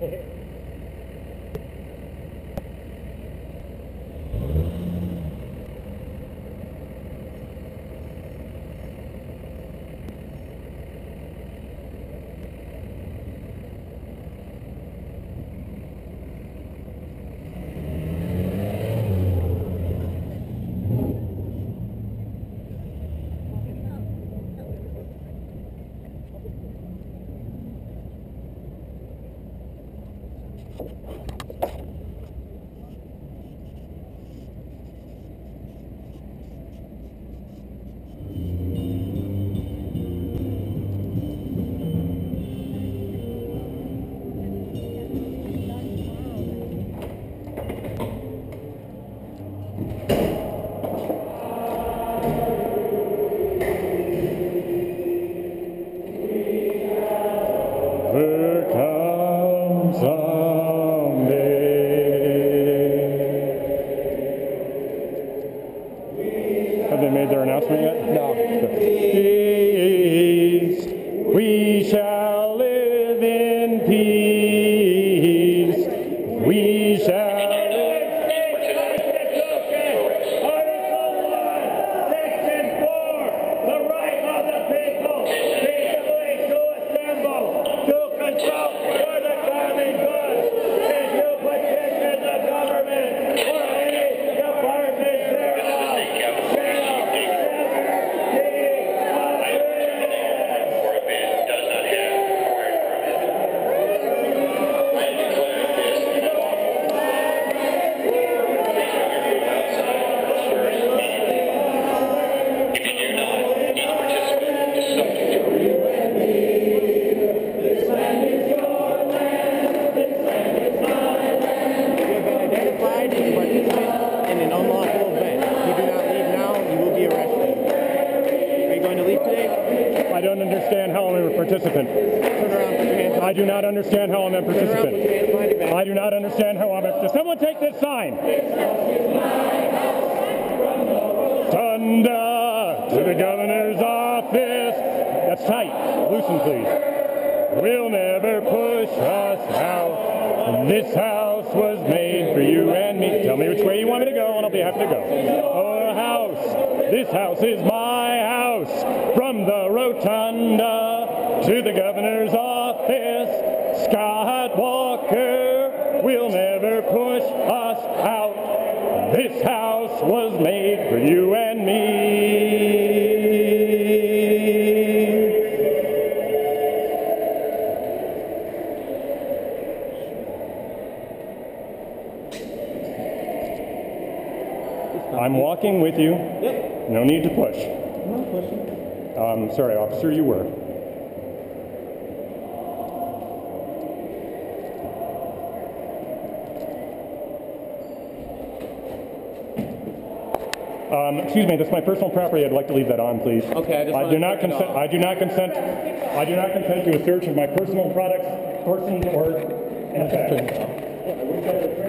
Someday. Have they made their announcement yet? No. Peace. We shall participant. I do not understand how I'm a participant. I do not understand how I'm a. Does someone take this sign? Thunder to the governor's office. That's tight. Loosen, please. We'll never push us out. This house was made for you and me. Tell me which way you want me to go, and I'll be happy to go. Oh, house. This house is my house. From the rotunda to the governor's office. Scott Walker will never push us out. This house was made for you and me. I'm walking with you. Yep. No need to push. No question. Um, sorry, officer, you were. Um, excuse me, that's my personal property. I'd like to leave that on, please. Okay, I just I do not consent. I do not consent. I do not consent to a search of my personal products, persons, or effects.